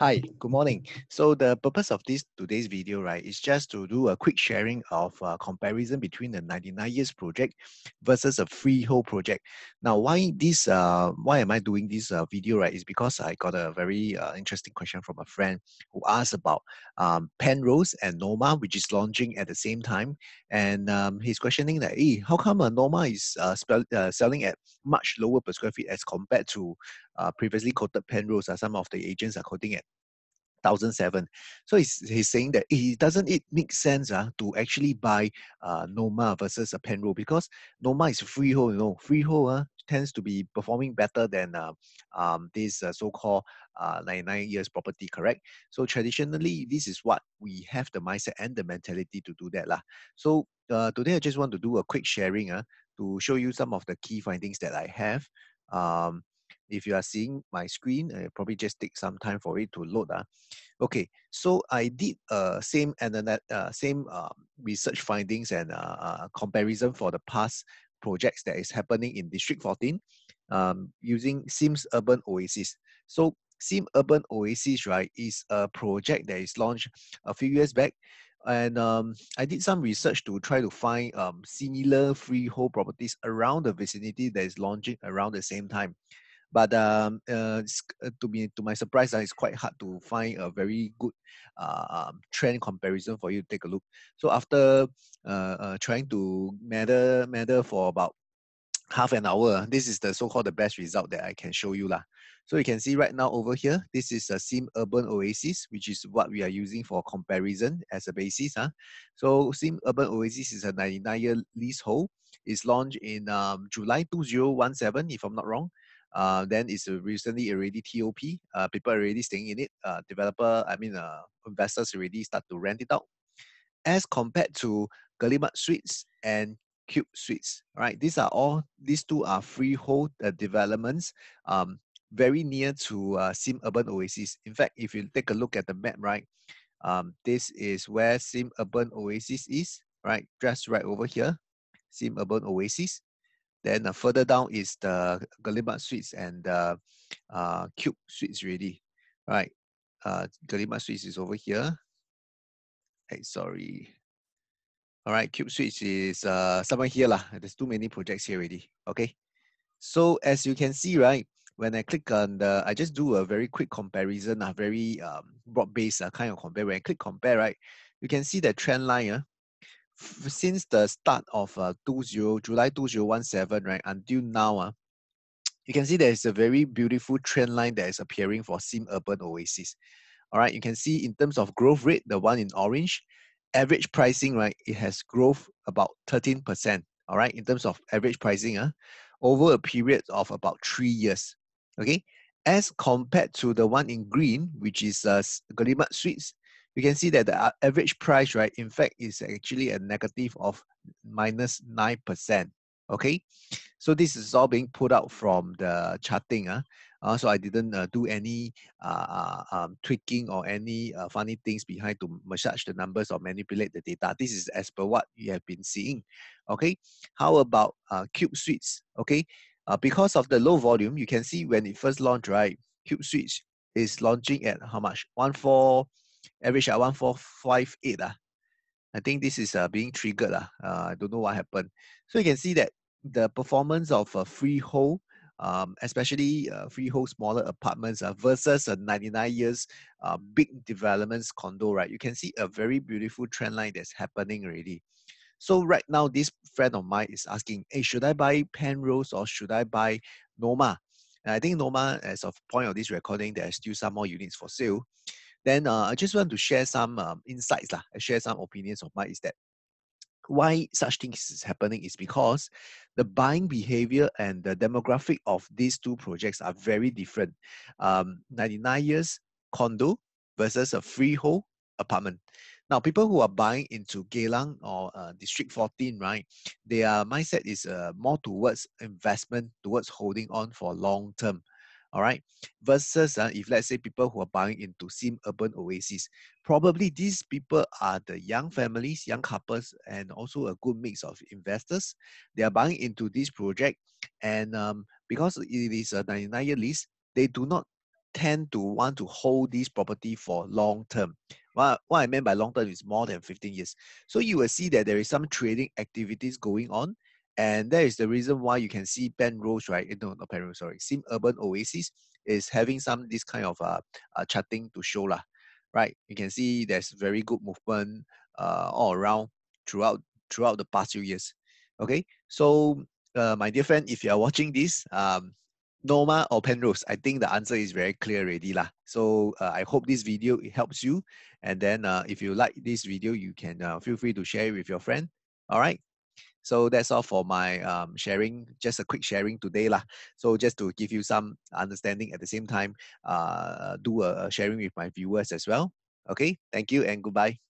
Hi, good morning. So the purpose of this today's video, right, is just to do a quick sharing of uh, comparison between the 99 years project versus a freehold project. Now, why this? Uh, why am I doing this uh, video, right? Is because I got a very uh, interesting question from a friend who asked about um, Penrose and Noma, which is launching at the same time, and um, he's questioning that, hey, how come a Noma is uh, spell, uh, selling at much lower per square feet as compared to uh, previously quoted Penrose? Uh, some of the agents are quoting at 1007 so he's, he's saying that it doesn't it make sense uh, to actually buy uh, noma versus a penrose because noma is freehold you know. Freehold uh, tends to be performing better than uh, um, this uh, so-called uh, 99 years property correct? So traditionally this is what we have the mindset and the mentality to do that lah. so uh, today i just want to do a quick sharing uh, to show you some of the key findings that i have. Um, if you are seeing my screen, uh, probably just take some time for it to load. Uh. Okay, so I did uh, same internet, uh, same uh, research findings and uh, uh, comparison for the past projects that is happening in District 14 um, using Sims Urban Oasis. So Sim Urban Oasis, right, is a project that is launched a few years back. And um, I did some research to try to find um, similar freehold properties around the vicinity that is launching around the same time. But um, uh, uh, to me, to my surprise, uh, it's quite hard to find a very good uh, um, trend comparison for you to take a look. So after uh, uh, trying to matter matter for about half an hour, this is the so-called the best result that I can show you lah. So you can see right now over here, this is a Sim Urban Oasis, which is what we are using for comparison as a basis. Huh? So Sim Urban Oasis is a 99-year leasehold. It's launched in um, July 2017, if I'm not wrong. Uh, then it's recently already TOP. Uh, people already staying in it. Uh, developer, I mean, uh, investors already start to rent it out. As compared to Guillemard Suites and Cube Suites, right? These are all, these two are freehold uh, developments, um, very near to uh, Sim Urban Oasis. In fact, if you take a look at the map, right, um, this is where Sim Urban Oasis is, right? Just right over here, Sim Urban Oasis. Then uh, further down is the Guillemard Suites and the uh, Cube Suites really. right? Uh, Guillemard Suites is over here. Hey, sorry. All right, Cube Suites is uh, somewhere here. Lah. There's too many projects here already, okay? So as you can see, right, when I click on the, I just do a very quick comparison, a very um, broad-based uh, kind of compare. When I click compare, right, you can see the trend line, uh, since the start of uh, 20, July 2017, right, until now, uh, you can see there is a very beautiful trend line that is appearing for Sim Urban Oasis. All right, you can see in terms of growth rate, the one in orange, average pricing, right, it has growth about 13%. All right, in terms of average pricing, uh, over a period of about three years. Okay, as compared to the one in green, which is uh, Guillemard Suites, you can see that the average price, right, in fact, is actually a negative of minus 9%. Okay, so this is all being put out from the charting. Uh, uh, so I didn't uh, do any uh, uh um, tweaking or any uh, funny things behind to massage the numbers or manipulate the data. This is as per what you have been seeing. Okay, how about uh, Cube Suites? Okay, uh, because of the low volume, you can see when it first launched, right, Cube Suites is launching at how much? One four average at 1458. Uh. I think this is uh, being triggered. Uh. Uh, I don't know what happened. So you can see that the performance of a freehold, um, especially uh, freehold smaller apartments uh, versus a 99 years uh, big developments condo, right? You can see a very beautiful trend line that's happening already. So right now, this friend of mine is asking, hey, should I buy Penrose or should I buy Noma? And I think Noma, as of point of this recording, there are still some more units for sale. Then uh, I just want to share some um, insights, lah. share some opinions of mine is that why such things is happening is because the buying behavior and the demographic of these two projects are very different. Um, 99 years condo versus a freehold apartment. Now, people who are buying into Geylang or uh, District 14, right, their mindset is uh, more towards investment, towards holding on for long term all right versus uh, if let's say people who are buying into sim urban oasis probably these people are the young families young couples and also a good mix of investors they are buying into this project and um, because it is a 99 year lease they do not tend to want to hold this property for long term. What, what I meant by long term is more than 15 years. So you will see that there is some trading activities going on. And that is the reason why you can see Penrose, right? Eh, no, not Penrose, sorry. Sim Urban Oasis is having some this kind of uh, uh charting to show lah, right? You can see there's very good movement uh, all around throughout throughout the past few years. Okay, so uh, my dear friend, if you are watching this, um, Noma or Penrose, I think the answer is very clear already lah. So uh, I hope this video helps you. And then uh, if you like this video, you can uh, feel free to share it with your friend. All right. So that's all for my um, sharing, just a quick sharing today lah. So just to give you some understanding at the same time, uh, do a, a sharing with my viewers as well. Okay, thank you and goodbye.